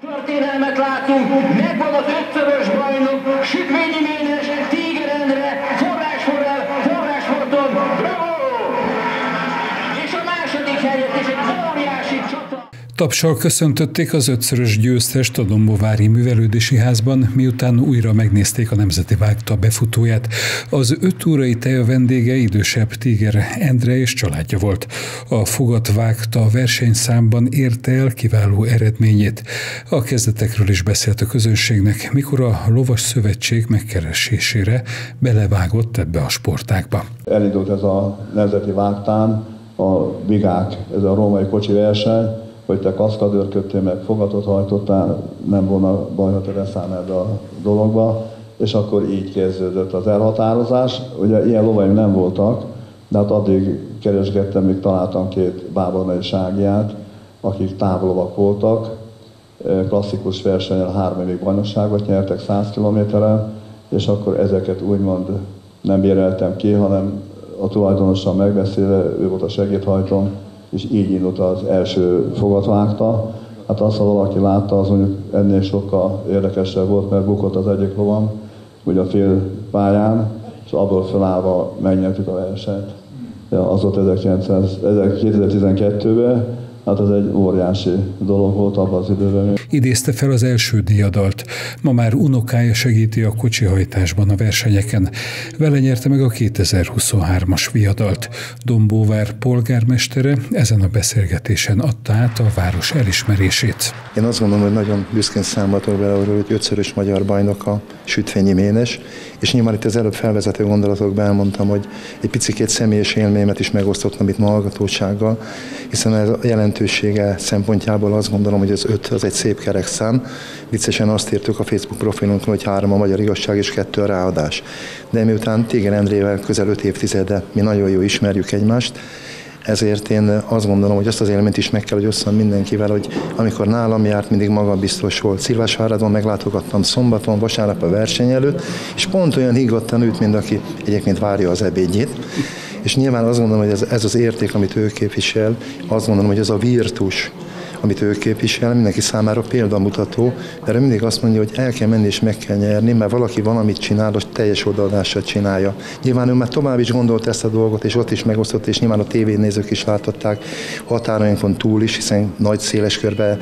Történelmet látunk, megvan az ötszörös bajnok, Sütvényi Ménes, Tiger Endre, Forrás Forrel, Forrás Forton, bravo! És a második helyet is egy óriási csata. Tapsal köszöntötték az ötszörös győztest a Dombovári Művelődési Házban, miután újra megnézték a Nemzeti Vágta befutóját. Az öt órai teja vendége idősebb Tiger Endre és családja volt. A fogat vágta versenyszámban érte el kiváló eredményét. A kezdetekről is beszélt a közönségnek, mikor a Lovas Szövetség megkeresésére belevágott ebbe a sportákba. Elindult ez a Nemzeti Vágtán, a Vigák, ez a római kocsi verseny, hogy te kaszkadőrködtél, meg fogatot hajtottál, nem volna baj, ha te ebbe a dologba, és akkor így kezdődött az elhatározás. Ugye ilyen lovaim nem voltak, de hát addig keresgettem, míg találtam két bábornai ságiát, akik távlovak voltak, klasszikus versenyen három évig bajnokságot nyertek 100 kilométeren, és akkor ezeket úgymond nem béreltem ki, hanem a tulajdonossal megbeszélve, ő volt a segédhajtom, és így indult az első fogatvágta. Hát azt, ha valaki látta, az mondjuk ennél sokkal érdekesebb volt, mert bukott az egyik lovam, ugye a fél pályán, és abból felállva megnyertük a versenyt. Ja, az volt 2012-ben, Hát ez egy óriási dolog volt abban az időben. Idézte fel az első diadalt. Ma már unokája segíti a kocsihajtásban a versenyeken. Vele nyerte meg a 2023-as viadalt. Dombóvár polgármestere ezen a beszélgetésen adta át a város elismerését. Én azt gondolom, hogy nagyon büszkén számoltok bele hogy ötszörös magyar bajnok a Sütvényi Ménes, és nyilván itt az előbb felvezető gondolatokban elmondtam, hogy egy picit személyes élményemet is megosztottam itt ma hallgatósággal, hiszen ez a jelentősége szempontjából azt gondolom, hogy az öt az egy szép kerek szám. Viccesen azt írtuk a Facebook profilunkon, hogy három a magyar igazság és kettő a ráadás. De miután Téger Endrével közel öt évtizede mi nagyon jó ismerjük egymást, ezért én azt gondolom, hogy azt az élményt is meg kell, hogy osszam mindenkivel, hogy amikor nálam járt, mindig magabiztos volt. Szilvásváradon meglátogattam szombaton, vasárnap a verseny előtt, és pont olyan higgadtan ült, mint aki egyébként várja az ebédjét. És nyilván azt gondolom, hogy ez, ez az érték, amit ő képvisel, azt gondolom, hogy ez a virtus, amit ő képvisel, mindenki számára példamutató, de mindig azt mondja, hogy el kell menni és meg kell nyerni, mert valaki valamit csinál, hogy teljes odaadással csinálja. Nyilván ő már tovább is gondolt ezt a dolgot, és ott is megosztott, és nyilván a tévénézők is látották határainkon túl is, hiszen nagy széles körbe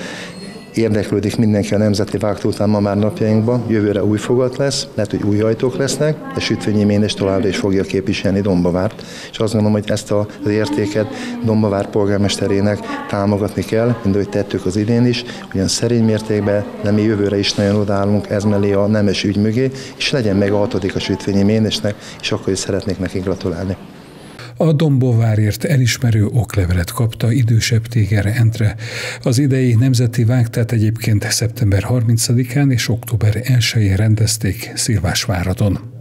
érdeklődik mindenki a Nemzeti Vágtó után ma már napjainkban. Jövőre új fogat lesz, lehet, hogy új ajtók lesznek, de Sütvényi Ménes továbbra is fogja képviselni Dombavárt. És azt gondolom, hogy ezt az értéket Dombavár polgármesterének támogatni kell, mint ahogy tettük az idén is, ugyan szerény mértékben, de mi jövőre is nagyon odaállunk ez mellé a nemes ügy mögé, és legyen meg a hatodik a Sütvényi Ménesnek, és akkor is szeretnék neki gratulálni. A Dombovárért elismerő oklevelet kapta idősebb Téger Entre. Az idei nemzeti vágtát egyébként szeptember 30-án és október 1-én rendezték Szilvásváradon.